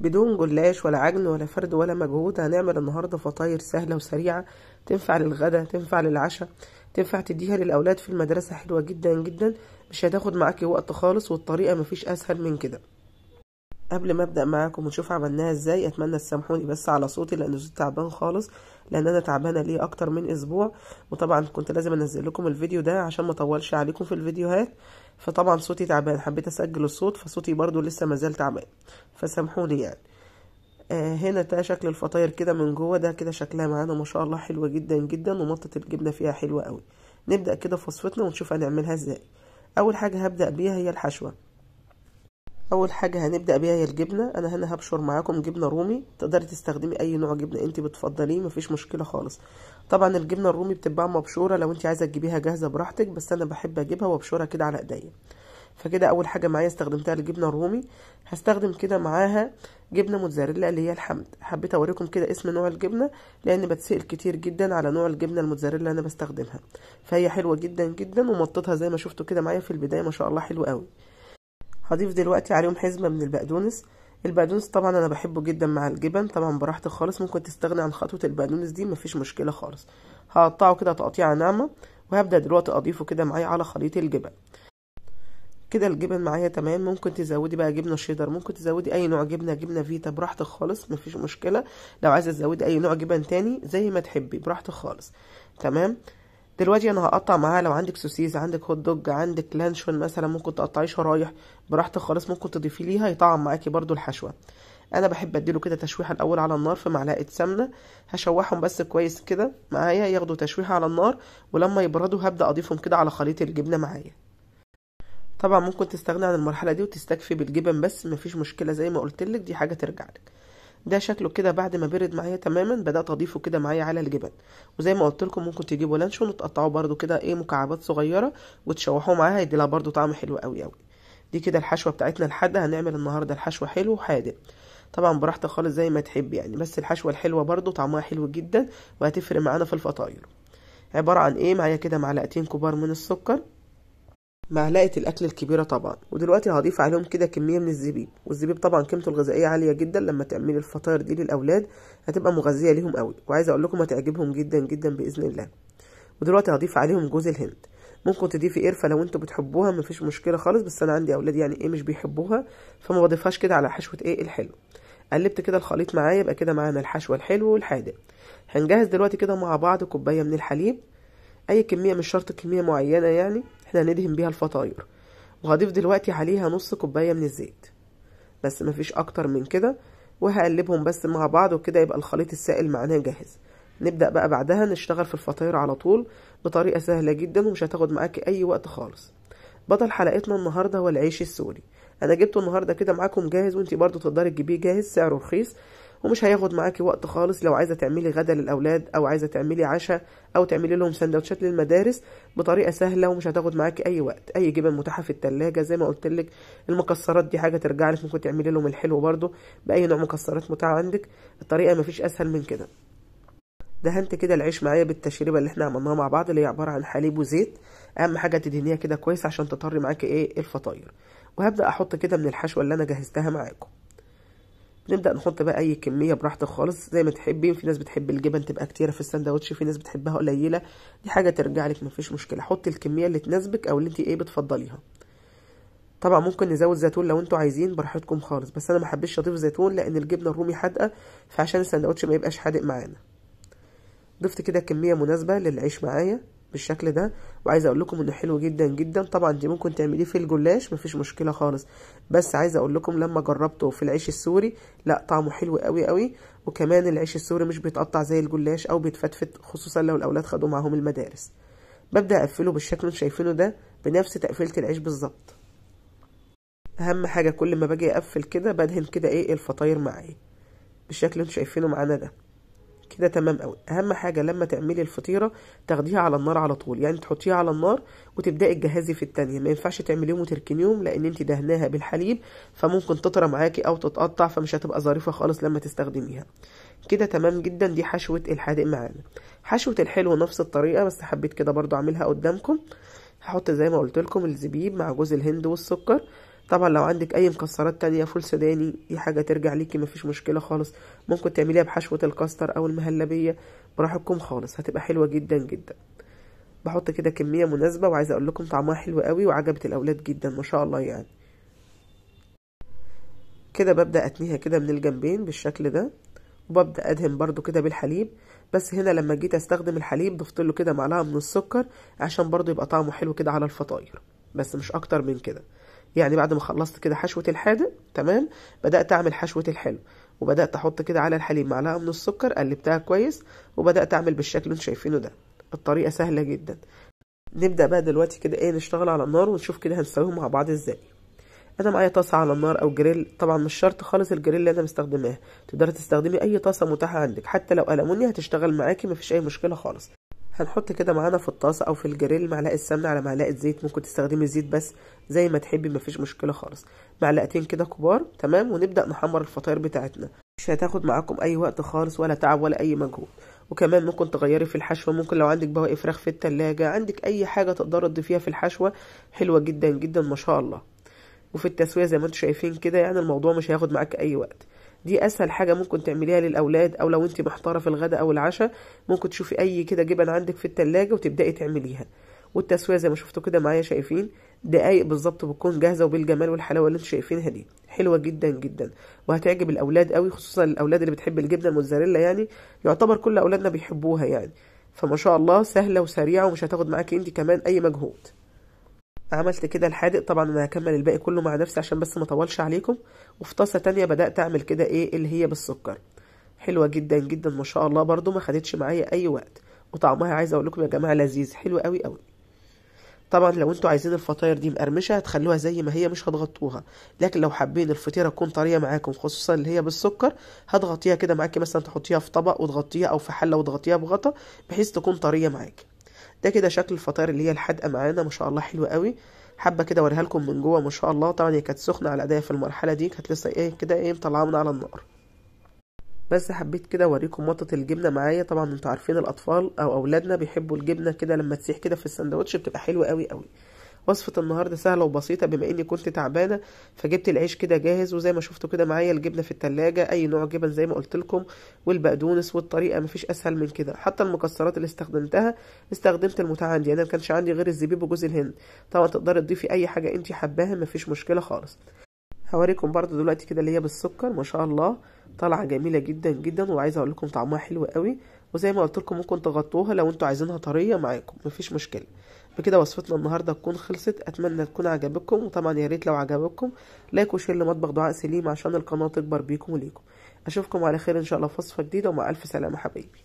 بدون جلاش ولا عجن ولا فرد ولا مجهود هنعمل النهارده فطاير سهلة وسريعة تنفع للغدا تنفع للعشاء تنفع تديها للأولاد في المدرسة حلوة جدا جدا. مش هتاخد معاكي وقت خالص والطريقة مفيش أسهل من كده. قبل ما أبدأ معاكم ونشوف عملناها إزاي أتمنى تسامحوني بس على صوتي لأن صوتي تعبان خالص لأن أنا تعبانة ليه أكتر من أسبوع. وطبعا كنت لازم أنزل لكم الفيديو ده عشان ما أطولش عليكم في الفيديوهات. فطبعا صوتي تعبان. حبيت أسجل الصوت فصوتي برضو لسه مازال تعبان. فسامحوني يعني. آه هنا ده شكل الفطاير كده من جوه ده كده شكلها معانا ما شاء الله حلوة جدا جدا ومطه الجبنة فيها حلوة قوي. نبدأ كده في وصفتنا ونشوف هنعملها إزاي. أول حاجة هبدأ بيها هي الحشوة. أول حاجة هنبدأ بيها هي الجبنة. أنا هنا هبشر معاكم جبنة رومي. تقدري تستخدمي أي نوع جبنة أنت بتفضليه مفيش مشكلة خالص. طبعا الجبنة الرومي بتتباع مبشورة لو أنت عايزة تجيبيها جاهزة براحتك بس أنا بحب أجيبها وأبشرها كده على إيديا. فكده أول حاجة معايا استخدمتها الجبنة الرومي. هستخدم كده معاها جبنة موتزاريلا اللي هي الحمد. حبيت أوريكم كده اسم نوع الجبنة لأن بتسال كتير جدا على نوع الجبنة الموتزاريلا اللي أنا بستخدمها. فهي حلوة جدا جدا ومطتها زي ما شفتوا كده معايا في البداية ما شاء الله حلو قوي. هضيف دلوقتي عليهم حزمة من البقدونس. البقدونس طبعا أنا بحبه جدا مع الجبن طبعا براحتك خالص. ممكن تستغني عن خطوة البقدونس دي مفيش مشكلة خالص. هقطعه كده تقطيعه ناعمة وهبدأ دلوقتي أضيفه كده معايا على خليط الجبن. كده الجبن معايا تمام. ممكن تزودي بقى جبنة شيدر ممكن تزودي أي نوع جبنة جبنة فيتا براحتك خالص مفيش مشكلة. لو عايزة تزودي أي نوع جبن تاني زي ما تحبي براحتك خالص. تمام؟ دلوقتي أنا هقطع معاها لو عندك سوسيس عندك هوت دوج عندك لانشون مثلا ممكن تقطعيه شرايح براحتك خالص ممكن تضيفي ليها يطعم معاكي برضو الحشوة. أنا بحب أديله كده تشويحة الأول على النار في معلقة سمنة هشوحهم بس كويس كده معايا ياخدوا تشويحة على النار ولما يبردوا هبدأ أضيفهم كده على خليط الجبنة معايا. طبعا ممكن تستغني عن المرحلة دي وتستكفي بالجبن بس مفيش مشكلة زي ما قلت لك دي حاجة ترجع لك. ده شكله كده بعد ما برد معايا تماما بدأت أضيفه كده معايا على الجبن وزي ما قلت لكم ممكن تجيبوا لانشون وتقطعوه برده كده إيه مكعبات صغيرة وتشوحوه معاها هيدي لها برده طعم حلو قوي قوي. دي كده الحشوة بتاعتنا الحادقه هنعمل النهارده الحشوة حلو وحادق. طبعا براحتك خالص زي ما تحب يعني بس الحشوة الحلوة برده طعمها حلو جدا وهتفرق معانا في الفطاير. عبارة عن إيه؟ معايا كده معلقتين كبار من السكر. معلقة الأكل الكبيرة طبعا. ودلوقتي هضيف عليهم كده كمية من الزبيب. والزبيب طبعا قيمته الغذائية عالية جدا. لما تعملي الفطاير دي للأولاد هتبقى مغذية ليهم قوي. وعايزه أقول لكم هتعجبهم جدا جدا بإذن الله. ودلوقتي هضيف عليهم جوز الهند. ممكن تضيفي قرفة لو أنتوا بتحبوها مفيش مشكلة خالص. بس أنا عندي أولاد يعني إيه مش بيحبوها فما بضيفهاش كده على حشوة إيه الحلو. قلبت كده الخليط معايا يبقى كده معانا الحشوة الحلو والحادق. هنجهز دلوقتي كده مع بعض كوباية من الحليب. أي كمية مش شرط كمية معينة يعني. إحنا هندهن بيها الفطاير. وهضيف دلوقتي عليها نص كوباية من الزيت. بس مفيش أكتر من كده. وهقلبهم بس مع بعض وكده يبقى الخليط السائل معانا جاهز. نبدأ بقى بعدها نشتغل في الفطاير على طول بطريقة سهلة جدا ومش هتاخد معاكي أي وقت خالص. بطل حلقتنا النهارده هو العيش السوري. أنا جبته النهارده كده معاكم جاهز وأنتي برضو تقدري تجيبيه جاهز سعره رخيص. ومش هياخد معاكي وقت خالص لو عايزة تعملي غدا للأولاد أو عايزة تعملي عشاء أو تعملي لهم سندوتشات للمدارس بطريقة سهلة ومش هتاخد معاكي أي وقت. أي جبن متاحة في التلاجة زي ما قلت لك المكسرات دي حاجة ترجع لك ممكن تعملي لهم الحلو برضو بأي نوع مكسرات متاح عندك. الطريقة مفيش أسهل من كده. دهنت كده العيش معايا بالتشريبة اللي إحنا عملناها مع بعض اللي هي عبارة عن حليب وزيت. أهم حاجة تدهنيها كده كويس عشان تطري معاكي إيه؟ الفطاير. وهبدأ أحط كده من الحشوة اللي أنا جهزتها معاكم. نبدأ نحط بقى أي كمية براحتك خالص. زي ما تحبي في ناس بتحب الجبن تبقى كتيرة في الساندوتش في ناس بتحبها قليلة. دي حاجة ترجع لك مفيش مشكلة. حطي الكمية اللي تناسبك أو اللي انت إيه بتفضليها. طبعا ممكن نزود زيتون لو أنتوا عايزين براحتكم خالص. بس أنا ما حبيتش أضيف زيتون لأن الجبنة الرومي حادقة فعشان الساندوتش ما يبقاش حادق معانا. ضفت كده كمية مناسبة للعيش معايا. بالشكل ده. وعايزه أقول لكم إنه حلو جدا جدا. طبعا دي ممكن تعمليه في الجلاش مفيش مشكلة خالص. بس عايزه أقول لكم لما جربته في العيش السوري لا طعمه حلو قوي قوي وكمان العيش السوري مش بيتقطع زي الجلاش أو بيتفتفت خصوصا لو الأولاد خدوا معاهم المدارس. ببدأ أقفله بالشكل اللي شايفينه ده بنفس تقفيلة العيش بالظبط. أهم حاجة كل ما باجي أقفل كده بدهن كده إيه الفطاير معايا بالشكل اللي أنتوا شايفينه معانا ده. كده تمام قوي. أهم حاجة لما تعملي الفطيرة تاخديها على النار على طول. يعني تحطيها على النار وتبدأي تجهزي في التانية. ما ينفعش تعمليهم وتركنيهم لأن انت دهناها بالحليب فممكن تطرى معاكي أو تتقطع فمش هتبقى ظريفة خالص لما تستخدميها. كده تمام جدا. دي حشوة الحادق معانا. حشوة الحلو نفس الطريقة بس حبيت كده برضو أعملها قدامكم. هحط زي ما قلت لكم الزبيب مع جوز الهند والسكر. طبعا لو عندك أي مكسرات تانية فول سوداني دي حاجة ترجع ليكي مفيش مشكلة خالص. ممكن تعمليها بحشوة الكاستر أو المهلبية براحتكم خالص هتبقى حلوة جدا جدا. بحط كده كمية مناسبة وعايزة أقول لكم طعمها حلو قوي وعجبت الأولاد جدا ما شاء الله يعني. كده ببدأ أتنيها كده من الجنبين بالشكل ده وببدأ أدهن برضو كده بالحليب. بس هنا لما جيت أستخدم الحليب ضفت له كده معلقة من السكر عشان برضو يبقى طعمه حلو كده على الفطاير. بس مش أكتر من كده. يعني بعد ما خلصت كده حشوة الحادق تمام؟ بدأت أعمل حشوة الحلو وبدأت أحط كده على الحليب معلقة من السكر قلبتها كويس وبدأت أعمل بالشكل اللي أنتوا شايفينه ده. الطريقة سهلة جدا. نبدأ بقى دلوقتي كده إيه نشتغل على النار ونشوف كده هنسويهم مع بعض إزاي. أنا معايا طاسة على النار أو جريل طبعا مش شرط خالص الجريل اللي أنا مستخدماه. تقدري تستخدمي أي طاسة متاحة عندك حتى لو ألمونيا هتشتغل معاكي مفيش أي مشكلة خالص. هنحط كده معانا في الطاسة أو في الجريل معلقة سمنة على معلقة زيت ممكن تستخدمي زيت بس زي ما تحبي مفيش مشكلة خالص. معلقتين كده كبار تمام؟ ونبدأ نحمر الفطاير بتاعتنا. مش هتاخد معاكم أي وقت خالص ولا تعب ولا أي مجهود. وكمان ممكن تغيري في الحشوة ممكن لو عندك بواقي فراخ في التلاجة عندك أي حاجة تقدري تضيفيها في الحشوة حلوة جدا جدا ما شاء الله. وفي التسوية زي ما أنتم شايفين كده يعني الموضوع مش هياخد معاك أي وقت. دي أسهل حاجة ممكن تعمليها للأولاد أو لو أنت محتارة في الغداء أو العشاء ممكن تشوفي أي كده جبن عندك في التلاجة وتبدأي تعمليها. والتسوية زي ما شفتوا كده معايا شايفين دقايق بالظبط بتكون جاهزة وبالجمال والحلاوة اللي أنتم شايفينها دي. حلوة جدا جدا. وهتعجب الأولاد قوي خصوصا الأولاد اللي بتحب الجبنة الموتزاريلا يعني يعتبر كل أولادنا بيحبوها يعني. فما شاء الله سهلة وسريعة ومش هتاخد معاكي انت كمان أي مجهود. عملت كده الحادق. طبعا أنا هكمل الباقي كله مع نفسي عشان بس ما أطولش عليكم. وفي طاسة تانية بدأت أعمل كده إيه؟ اللي هي بالسكر. حلوة جدا جدا ما شاء الله. برضو ما خدتش معايا أي وقت. وطعمها عايزه أقول لكم يا جماعة لذيذ. حلو قوي قوي. طبعا لو أنتوا عايزين الفطاير دي مقرمشة هتخلوها زي ما هي مش هتغطوها. لكن لو حابين الفطيرة تكون طرية معاكم خصوصا اللي هي بالسكر هتغطيها كده معاكي. مثلا تحطيها في طبق وتغطيها أو في حلة وتغطيها بغطا بحيث تكون طرية معاكي. ده كده شكل الفطاير اللي هي الحادقة معانا ما شاء الله حلوة قوي. حابه كده أوريها لكم من جوه ما شاء الله. طبعا هي كانت سخنة على ايديا في المرحلة دي كانت لسه إيه كده إيه مطلعاها من على النار. بس حبيت كده أوريكم مطة الجبنة معايا. طبعا أنتوا عارفين الأطفال أو أولادنا بيحبوا الجبنة كده لما تسيح كده في السندوتش بتبقى حلوة قوي قوي. وصفة النهاردة سهلة وبسيطة بما إني كنت تعبانة فجبت العيش كده جاهز وزي ما شفتوا كده معايا الجبنة في التلاجة أي نوع جبن زي ما قلت لكم والبقدونس والطريقة مفيش أسهل من كده. حتى المكسرات اللي استخدمتها استخدمت المتاح عندي أنا كانش عندي غير الزبيب وجوز الهند. طبعا تقدري تضيفي أي حاجة أنت حباها مفيش مشكلة خالص. هوريكم برضو دلوقتي كده اللي هي بالسكر ما شاء الله طالعة جميلة جدا جدا وعايزة أقول لكم طعمها حلو قوي. وزي ما قلت لكم ممكن تغطوها لو أنتوا عايزينها طرية معاكم مفيش مشكلة. بكده وصفتنا النهارده تكون خلصت. أتمنى تكون عجبتكم وطبعا يا ريت لو عجبكم like و share لمطبخ دعاء سليم عشان القناة تكبر بيكم وليكم. أشوفكم على خير إن شاء الله في وصفة جديدة ومع ألف سلامة حبايبي.